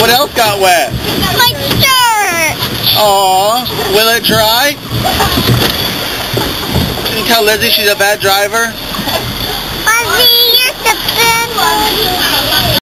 What else got wet? My shirt. Aw, will it dry? Can you tell Lizzie she's a bad driver?